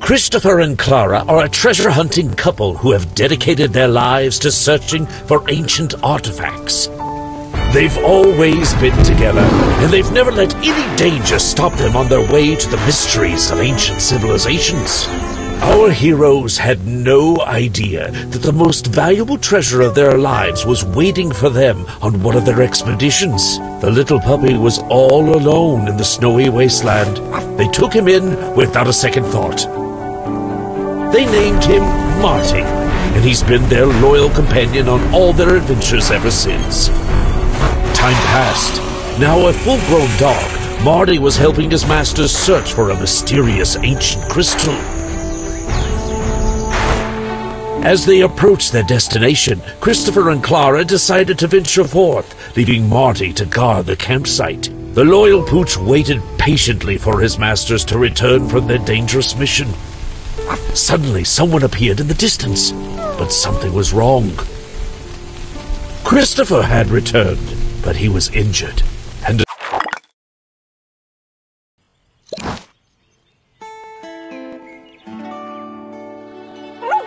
Christopher and Clara are a treasure hunting couple who have dedicated their lives to searching for ancient artifacts. They've always been together, and they've never let any danger stop them on their way to the mysteries of ancient civilizations. Our heroes had no idea that the most valuable treasure of their lives was waiting for them on one of their expeditions. The little puppy was all alone in the snowy wasteland. They took him in without a second thought. They named him Marty, and he's been their loyal companion on all their adventures ever since. Time passed. Now a full-grown dog, Marty was helping his masters search for a mysterious ancient crystal. As they approached their destination, Christopher and Clara decided to venture forth, leaving Marty to guard the campsite. The loyal pooch waited patiently for his masters to return from their dangerous mission. Ah, suddenly, someone appeared in the distance, but something was wrong. Christopher had returned, but he was injured,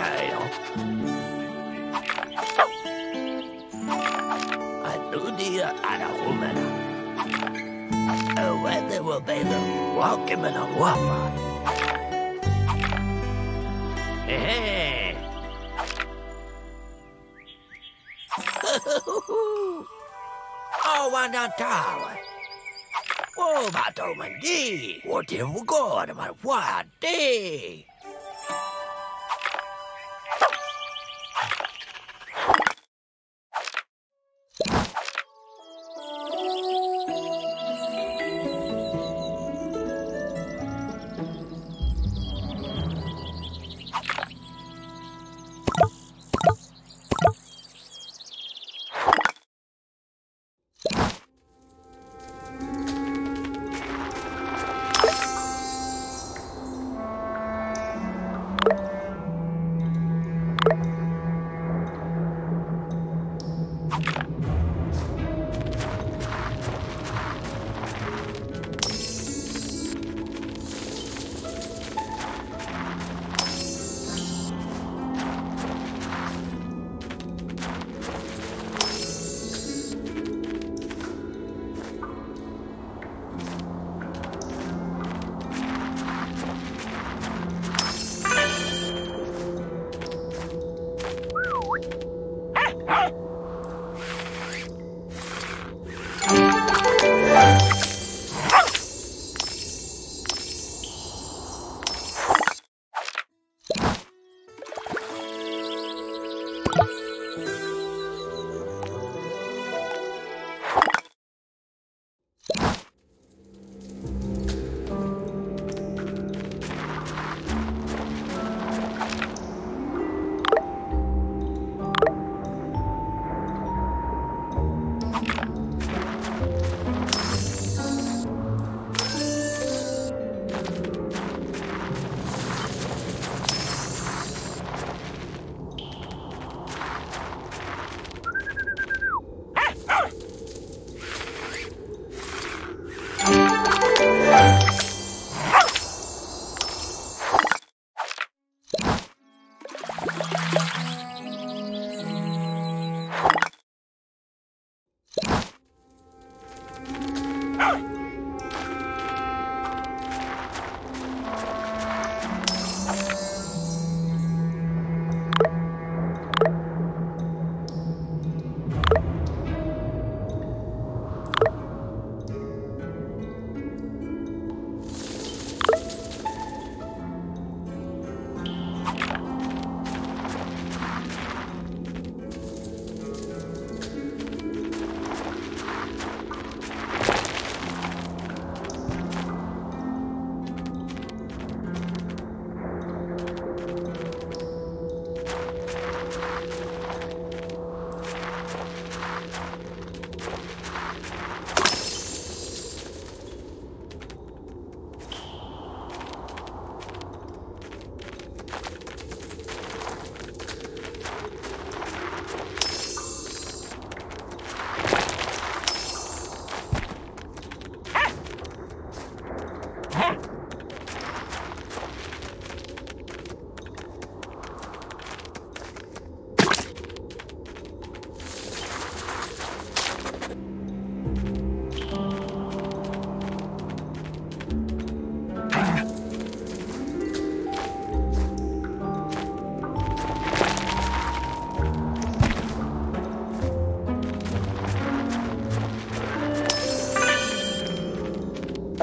tail? A duty and a woman. A weather will be the walking in a woman. Hey. Oh, wana tawa. Oh, bato mandi. What have we got? My what day?